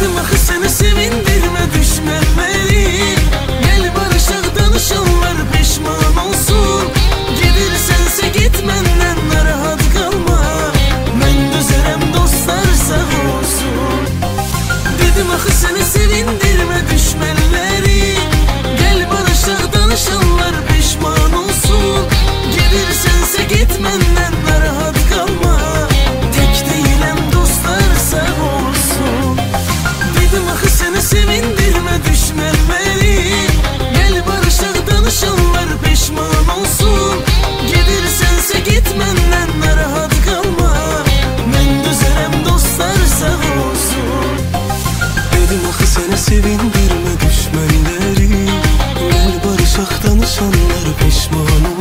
Sevdim akı seni sevindirme düşme Gel barışak danışalım ver pişman düşmənləri Gəl barışaq danışanlar pişman olur